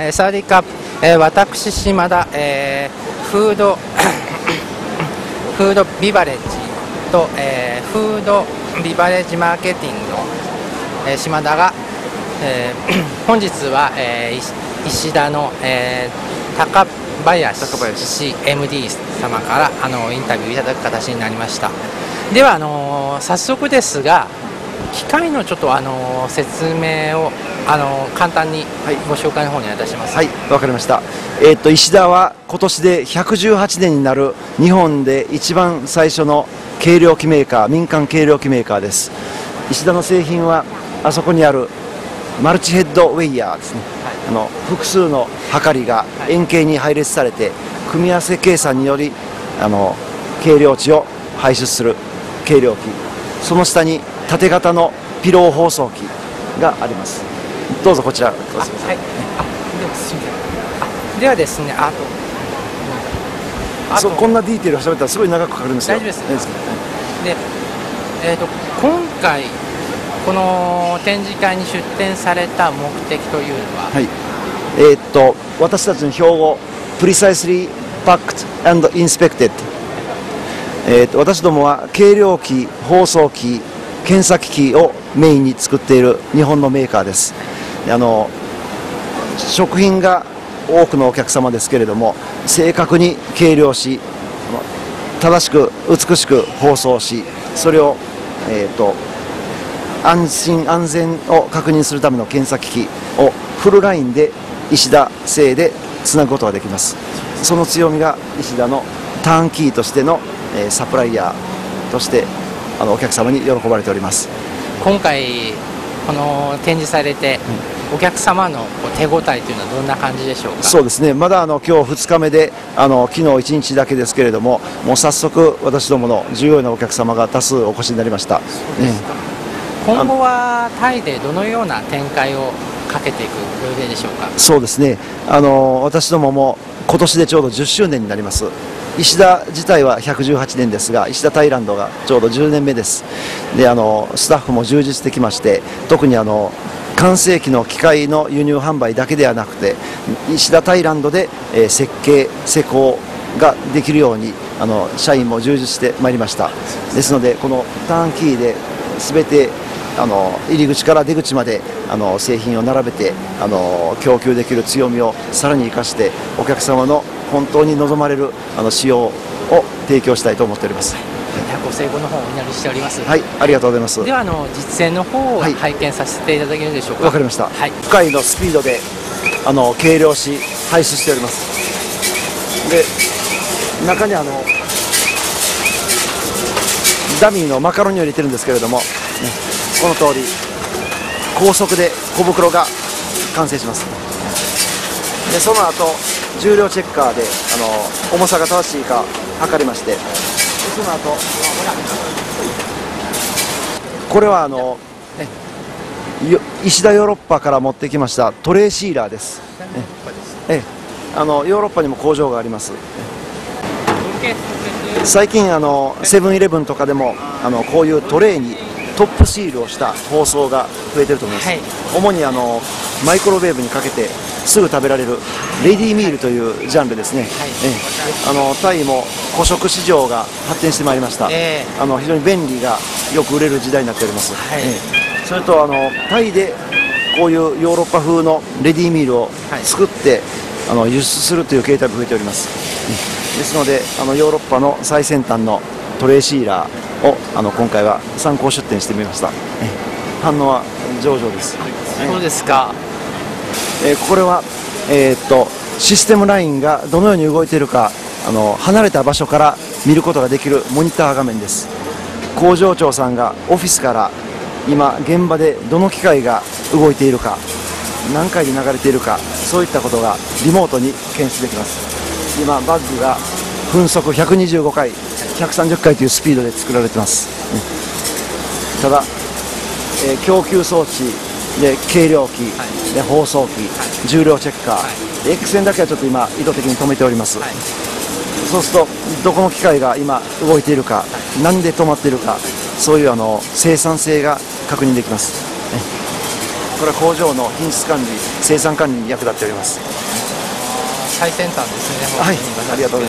えー、サワディカップ、えー、私島田、えー、フード フードビバレッジと、えー、フードビバレッジマーケティングの、えー、島田が、えー、本日は、えー、石田の、えー、高林氏 MD 様からあのインタビューいただく形になりました。ではあの早速ですが機械のちょっとあの説明をあの簡単にご紹介の方にいたします。はいわ、かりました。えー、っと石田は今年で118年になる日本で一番最初の軽量機メーカー民間軽量機メーカーです。石田の製品はあそこにあるマルチヘッドウェイヤーですね、はい、あの複数のはかりが円形に配列されて組み合わせ計算によりあの軽量値を排出する軽量機。その下に縦型のピロー放送機がありますどうぞこちら。はい、ではですねあとそうこんなディテールを喋ったらすごい長くかかるんですよ。大丈夫です。で、えーと、今回この展示会に出展された目的というのは、はい。えー、っと私たちの標語 Precisely Packed and Inspected えー、と私どもは計量機、放送機、検査機器をメインに作っている日本のメーカーですあの食品が多くのお客様ですけれども正確に計量し正しく美しく包装しそれを、えーと、安心安全を確認するための検査機器をフルラインで石田製でつなぐことができます。その強みが石田のターンキーとしての、えー、サプライヤーとしてあのお客様に喜ばれております。今回この展示されて、お客様の手応えというのはどんな感じでしょうか？そうですね。まだあの今日2日目であの昨日1日だけですけれどももう早速私どもの重要なお客様が多数お越しになりました。今後はタイでどのような展開をかけていく予定でしょうか？そうですね。あの私どもも今年でちょうど10周年になります石田自体は118年ですが石田タイランドがちょうど10年目です。であのスタッフも充実できまして特にあの完成機の機械の輸入販売だけではなくて石田タイランドで、えー、設計施工ができるようにあの社員も充実してまいりました。ですのでこのターンキーで全てあの入り口から出口まであの製品を並べてあの供給できる強みをさらに生かしてお客様の本当に望まれるあの仕様を提供したいと思っております。ご成功の方をお祈りしております。はい、ありがとうございます。ではあの実践の方を拝見させていただけるでしょうか？わ、はい、かりました。はい。深いのスピードであの計量し排出しております。で中にあのダミーのマカロニを入れてるんですけれども、ね、この通り高速で小袋が完成します。でその後重量チェッカーであの重さが正しいか測りまして。その後これはあの石田ヨーロッパから持ってきましたトレーシーラーです。えあのヨーロッパにも工場があります。最近あのセブンイレブンとかでもあのこういうトレーにトップシールをした包装が増えてると思います、はい、主にあのマイクロウェーブにかけてすぐ食べられるレディーミールというジャンルですね、はい、えあのタイも古食市場が発展してまいりました、えー、あの非常に便利がよく売れる時代になっております、はい、えそれとあのタイでこういうヨーロッパ風のレディーミールを作って、あの輸出するという形態も増えております、ですのであのヨーロッパの最先端のトレーシーラーをあの今回は参考出展してみました、反応は上々です、そうですかえー、これは、えー、っとシステムラインがどのように動いているかあの離れた場所から見ることができるモニター画面です。工場長さんがオフィスから今現場でどの機械が動いているか何回で流れているかそういったことがリモートに検出できます。今バッグが分速125回130回というスピードで作られてます、ただ、えー、供給装置で計量機、はい、で放送機、はい、重量チェッカー、はい、X 線だけはちょっと今意図的に止めております、はい、そうするとどこの機械が今動いているか、はい、何で止まっているかそういうあの生産性が確認できます、これは工場の品質管理生産管理に役立っております。最先端ですねはい。ありがとうございます